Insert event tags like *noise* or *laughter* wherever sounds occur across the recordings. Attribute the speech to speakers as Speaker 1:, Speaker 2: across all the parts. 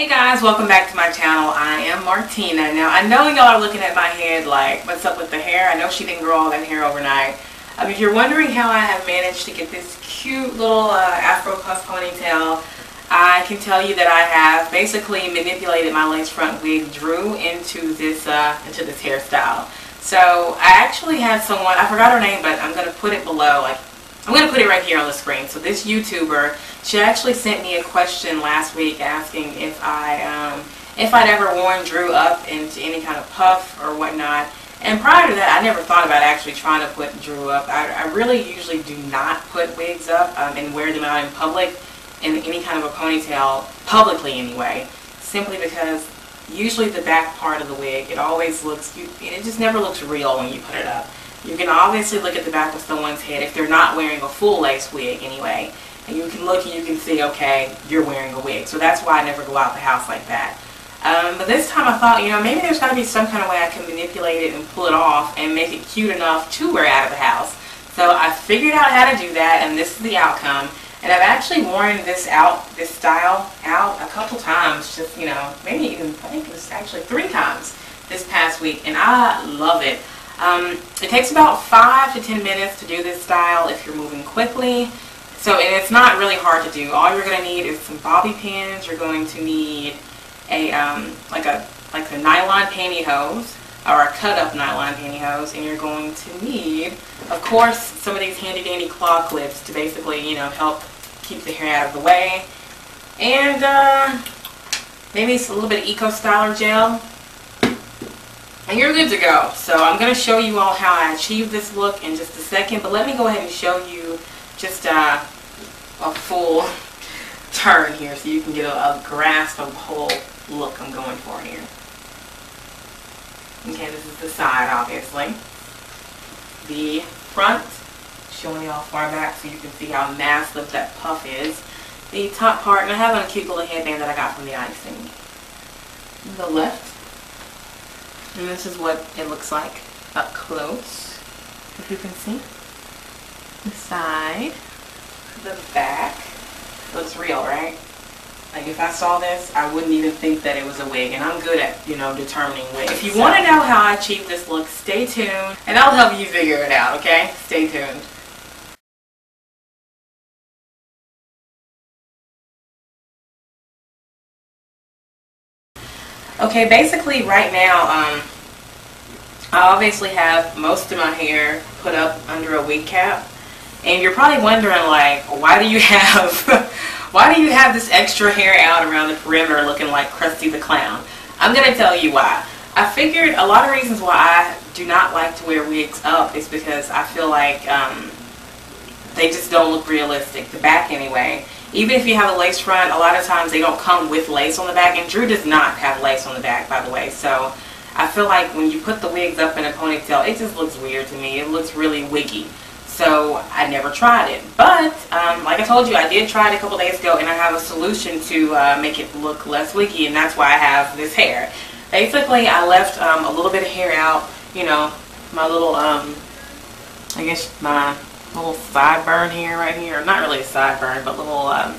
Speaker 1: Hey guys, welcome back to my channel. I am Martina. Now I know y'all are looking at my head like, what's up with the hair? I know she didn't grow all that hair overnight. Um, if you're wondering how I have managed to get this cute little uh, afro puff ponytail, I can tell you that I have basically manipulated my lace front wig Drew into this uh, into this hairstyle. So I actually had someone, I forgot her name, but I'm going to put it below. Like I'm going to put it right here on the screen. So this YouTuber, she actually sent me a question last week asking if I, um, if I'd ever worn Drew up into any kind of puff or whatnot. And prior to that, I never thought about actually trying to put Drew up. I, I really usually do not put wigs up um, and wear them out in public in any kind of a ponytail, publicly anyway, simply because usually the back part of the wig, it always looks, it just never looks real when you put it up. You can obviously look at the back of someone's head if they're not wearing a full lace wig anyway. And you can look and you can see, okay, you're wearing a wig. So that's why I never go out the house like that. Um, but this time I thought, you know, maybe there's got to be some kind of way I can manipulate it and pull it off and make it cute enough to wear out of the house. So I figured out how to do that and this is the outcome. And I've actually worn this out, this style out a couple times, just, you know, maybe even, I think it was actually three times this past week. And I love it. Um, it takes about 5 to 10 minutes to do this style if you're moving quickly. So, and it's not really hard to do. All you're going to need is some bobby pins. You're going to need a, um, like a, like the nylon pantyhose or a cut up nylon pantyhose. And you're going to need, of course, some of these handy dandy claw clips to basically, you know, help keep the hair out of the way. And, uh, maybe it's a little bit of Eco Styler gel and you're good to go. So I'm going to show you all how I achieved this look in just a second, but let me go ahead and show you just uh, a full turn here so you can get a, a grasp of the whole look I'm going for here. Okay, this is the side, obviously. The front, showing you all far back so you can see how massive that puff is. The top part, and I have a cute little headband that I got from the icing. The left and this is what it looks like up close, if you can see. The side, the back, looks real, right? Like if I saw this, I wouldn't even think that it was a wig, and I'm good at, you know, determining wigs. If you want to know how I achieved this look, stay tuned, and I'll help you figure it out, okay? Stay tuned. Okay, basically right now, um, I obviously have most of my hair put up under a wig cap. And you're probably wondering like, why do you have, *laughs* why do you have this extra hair out around the perimeter looking like Krusty the Clown? I'm going to tell you why. I figured a lot of reasons why I do not like to wear wigs up is because I feel like um, they just don't look realistic. The back anyway even if you have a lace front, a lot of times they don't come with lace on the back. And Drew does not have lace on the back, by the way. So I feel like when you put the wigs up in a ponytail, it just looks weird to me. It looks really wiggy. So I never tried it. But, um, like I told you, I did try it a couple days ago, and I have a solution to uh, make it look less wiggy, and that's why I have this hair. Basically, I left um, a little bit of hair out, you know, my little, um, I guess my little sideburn here, right here. Not really a sideburn, but little um,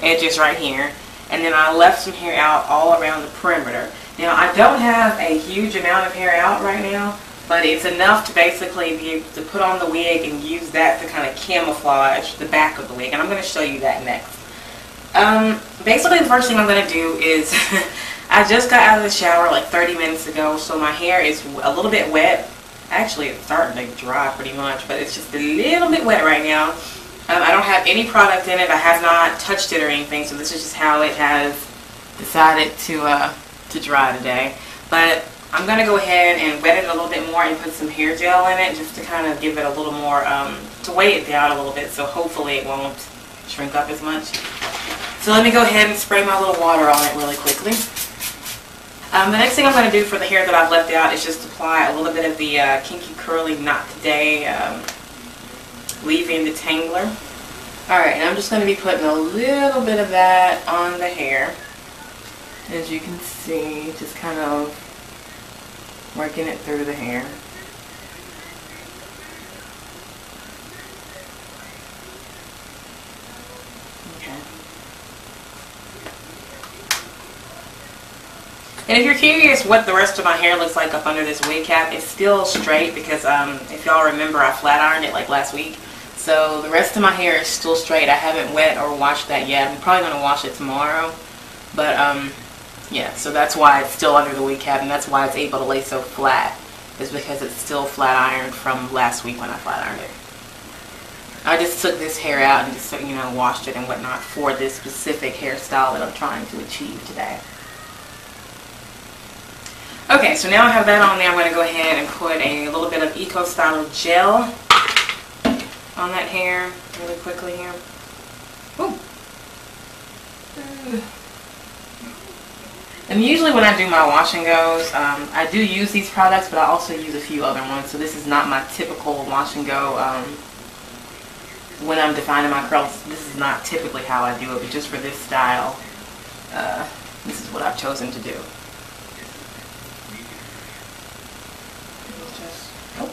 Speaker 1: edges right here. And then I left some hair out all around the perimeter. Now, I don't have a huge amount of hair out right now, but it's enough to basically be able to put on the wig and use that to kind of camouflage the back of the wig. And I'm going to show you that next. Um, basically, the first thing I'm going to do is, *laughs* I just got out of the shower like 30 minutes ago, so my hair is a little bit wet actually it's starting to dry pretty much, but it's just a little bit wet right now. Um, I don't have any product in it. I have not touched it or anything, so this is just how it has decided to uh, to dry today. But I'm going to go ahead and wet it a little bit more and put some hair gel in it just to kind of give it a little more, um, to weigh it down a little bit so hopefully it won't shrink up as much. So let me go ahead and spray my little water on it really quickly. Um, the next thing I'm going to do for the hair that I've left out is just apply a little bit of the uh, Kinky Curly Knot Today um, leave-in detangler. Alright, and I'm just going to be putting a little bit of that on the hair. As you can see, just kind of working it through the hair. And if you're curious what the rest of my hair looks like up under this wig cap, it's still straight because um, if y'all remember, I flat ironed it like last week. So the rest of my hair is still straight. I haven't wet or washed that yet. I'm probably going to wash it tomorrow. But um, yeah, so that's why it's still under the wig cap and that's why it's able to lay so flat. Is because it's still flat ironed from last week when I flat ironed it. I just took this hair out and just, you know, washed it and whatnot for this specific hairstyle that I'm trying to achieve today. Okay, so now I have that on there. I'm going to go ahead and put a little bit of Eco Styler gel on that hair really quickly here. Ooh. And usually when I do my wash and goes, um, I do use these products, but I also use a few other ones. So this is not my typical wash and go um, when I'm defining my curls, this is not typically how I do it, but just for this style, uh, this is what I've chosen to do. Just, oh.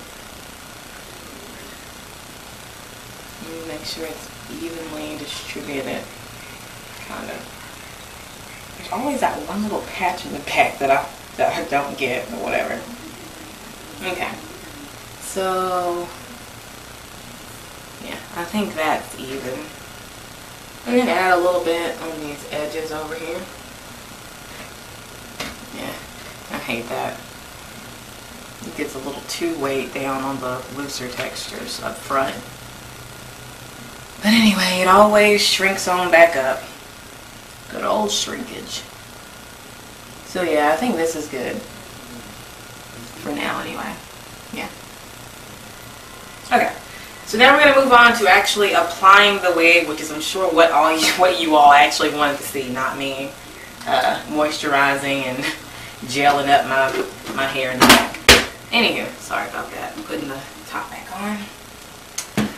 Speaker 1: Make sure it's evenly distributed, kind of. Always that one little patch in the back that I, that I don't get, or whatever. Okay. So, yeah, I think that's even. I'm to add a little bit on these edges over here. Yeah, I hate that. It gets a little too weight down on the looser textures up front. But anyway, it always shrinks on back up. Good old shrinkage. So yeah, I think this is good. For now anyway. Yeah. Okay. So now we're going to move on to actually applying the wig, which is I'm sure what all you, *laughs* what you all actually wanted to see, not me uh, moisturizing and *laughs* gelling up my, my hair in the back. Anywho, sorry about that. I'm putting the top back on.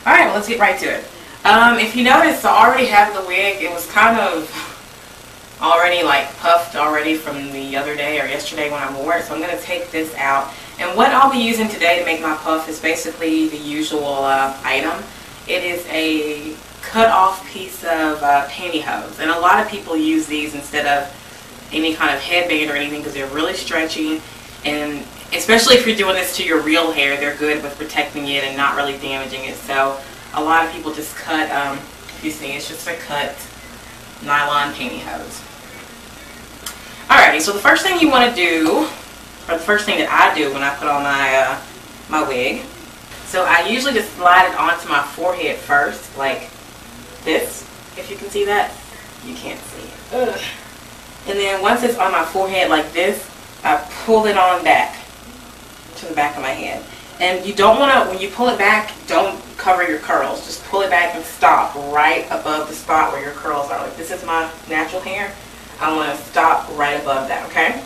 Speaker 1: Alright, well, let's get right to it. Um, if you notice, I already have the wig. It was kind of already like puffed already from the other day or yesterday when I wore it. So I'm going to take this out and what I'll be using today to make my puff is basically the usual uh, item. It is a cut off piece of uh, pantyhose. And a lot of people use these instead of any kind of headband or anything because they're really stretchy. And especially if you're doing this to your real hair, they're good with protecting it and not really damaging it. So a lot of people just cut, um, if you see, it's just a cut nylon pantyhose. Alrighty, so the first thing you want to do or the first thing that I do when I put on my, uh, my wig. So I usually just slide it onto my forehead first, like this, if you can see that. You can't see it. Ugh. And then once it's on my forehead like this, I pull it on back to the back of my head. And you don't want to, when you pull it back, don't cover your curls. Just pull it back and stop right above the spot where your curls are. Like this is my natural hair. I want to stop right above that, okay?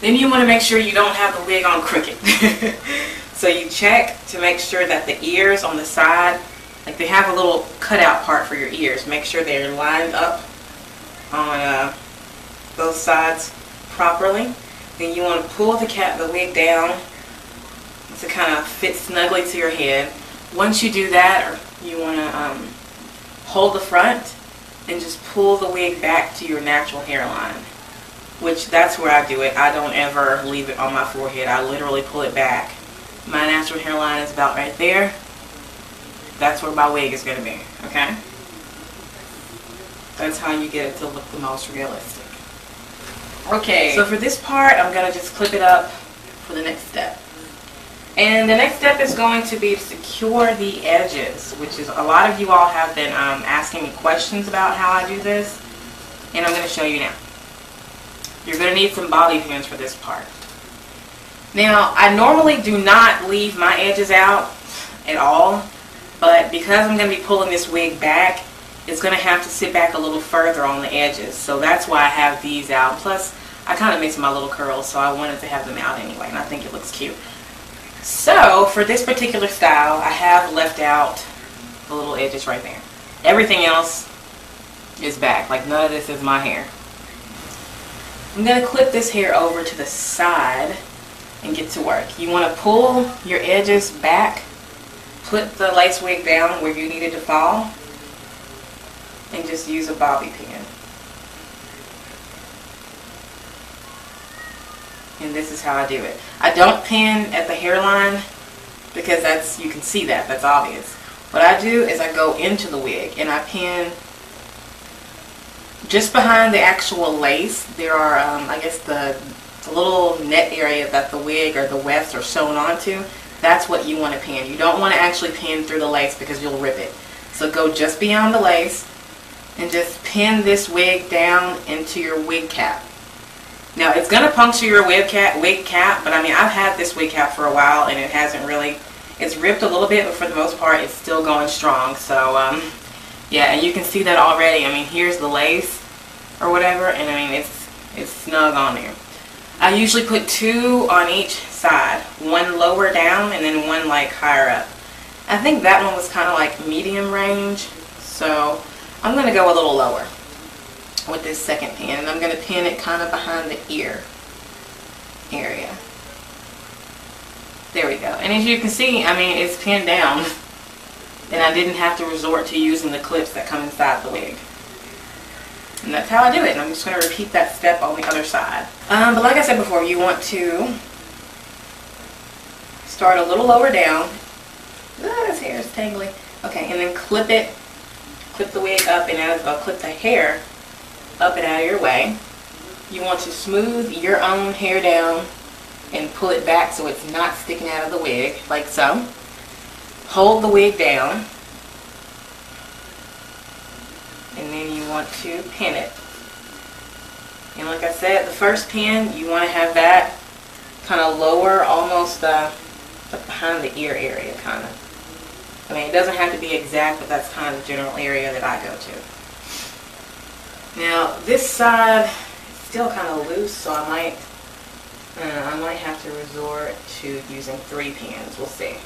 Speaker 1: Then you want to make sure you don't have the wig on crooked. *laughs* so you check to make sure that the ears on the side, like they have a little cutout part for your ears. Make sure they're lined up on uh, both sides properly. Then you want to pull the cap, the wig down to kind of fit snugly to your head. Once you do that, you want to um, hold the front and just pull the wig back to your natural hairline which that's where I do it. I don't ever leave it on my forehead. I literally pull it back. My natural hairline is about right there. That's where my wig is going to be, okay? That's how you get it to look the most realistic. Okay, so for this part, I'm going to just clip it up for the next step. And the next step is going to be to secure the edges, which is a lot of you all have been um, asking me questions about how I do this. And I'm going to show you now. You're going to need some bobby pins for this part. Now, I normally do not leave my edges out at all, but because I'm going to be pulling this wig back, it's going to have to sit back a little further on the edges. So that's why I have these out. Plus, I kind of miss my little curls, so I wanted to have them out anyway, and I think it looks cute. So, for this particular style, I have left out the little edges right there. Everything else is back. Like, none of this is my hair. I'm going to clip this hair over to the side and get to work. You want to pull your edges back, put the lace wig down where you need it to fall, and just use a bobby pin. And this is how I do it. I don't pin at the hairline because that's, you can see that, that's obvious. What I do is I go into the wig and I pin just behind the actual lace. There are, um, I guess, the, the little net area that the wig or the wefts are sewn onto. That's what you want to pin. You don't want to actually pin through the lace because you'll rip it. So go just beyond the lace and just pin this wig down into your wig cap. Now it's going to puncture your wig cap, wig cap, but I mean I've had this wig cap for a while and it hasn't really, it's ripped a little bit, but for the most part it's still going strong. So um, yeah, and you can see that already. I mean here's the lace or whatever, and I mean it's it's snug on there. I usually put two on each side, one lower down and then one like higher up. I think that one was kind of like medium range, so I'm going to go a little lower with this second pin and I'm going to pin it kind of behind the ear area. There we go. And as you can see, I mean, it's pinned down and I didn't have to resort to using the clips that come inside the wig. And that's how I do it. And I'm just going to repeat that step on the other side. Um, but like I said before, you want to start a little lower down. Ah, this hair is tangly. Okay, and then clip it, clip the wig up and out, uh, clip the hair up and out of your way. You want to smooth your own hair down and pull it back so it's not sticking out of the wig, like so. Hold the wig down. And then you want to pin it. And like I said, the first pin, you want to have that kind of lower, almost uh, behind the ear area, kind of. I mean, it doesn't have to be exact, but that's kind of the general area that I go to. Now this side is still kind of loose, so I might uh, I might have to resort to using three pins. We'll see.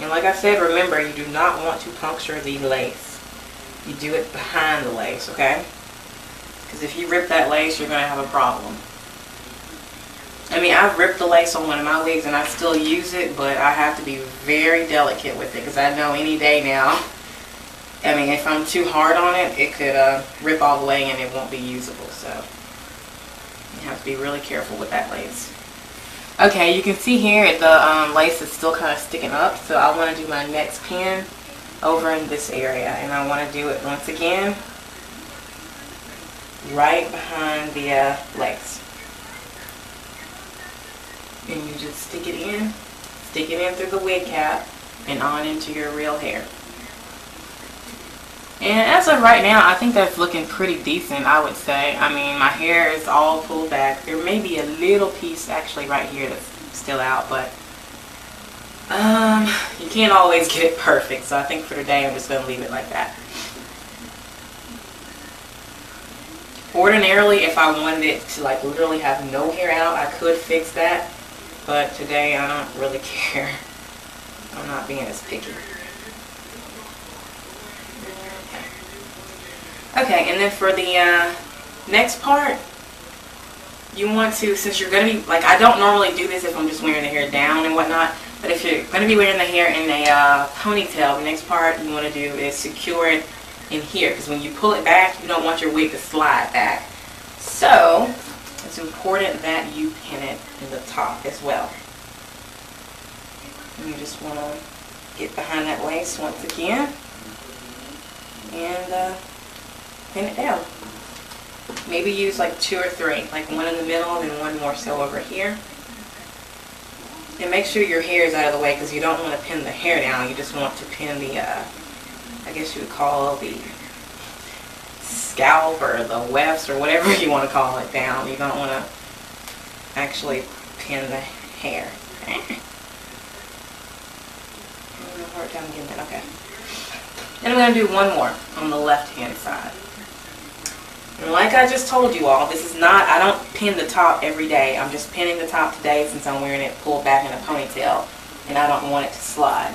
Speaker 1: And like I said, remember you do not want to puncture the lace. You do it behind the lace, okay? Because if you rip that lace, you're going to have a problem. I mean, I've ripped the lace on one of my wigs and I still use it, but I have to be very delicate with it because I know any day now I mean, if I'm too hard on it, it could uh, rip all the way and it won't be usable. So you have to be really careful with that lace. Okay, you can see here the um, lace is still kind of sticking up. So I want to do my next pin over in this area. And I want to do it once again right behind the uh, lace. And you just stick it in, stick it in through the wig cap and on into your real hair. And as of right now, I think that's looking pretty decent, I would say. I mean, my hair is all pulled back. There may be a little piece actually right here that's still out, but um, you can't always get it perfect. So I think for today, I'm just going to leave it like that. Ordinarily, if I wanted it to like literally have no hair out, I could fix that. But today, I don't really *laughs* care. I'm not being as picky. Okay, and then for the uh, next part, you want to, since you're going to be, like I don't normally do this if I'm just wearing the hair down and whatnot, but if you're going to be wearing the hair in a uh, ponytail, the next part you want to do is secure it in here, because when you pull it back, you don't want your wig to slide back. So, it's important that you pin it in the top as well. And you just want to get behind that lace once again. And, uh, pin it down. Maybe use like two or three, like one in the middle and one more so over here. And make sure your hair is out of the way because you don't want to pin the hair down. You just want to pin the, uh, I guess you would call the scalp or the wefts or whatever you want to call it down. You don't want to actually pin the hair. *laughs* hard time getting that. Okay. And I'm going to do one more on the left hand side. Like I just told you all, this is not, I don't pin the top every day. I'm just pinning the top today since I'm wearing it pulled back in a ponytail and I don't want it to slide.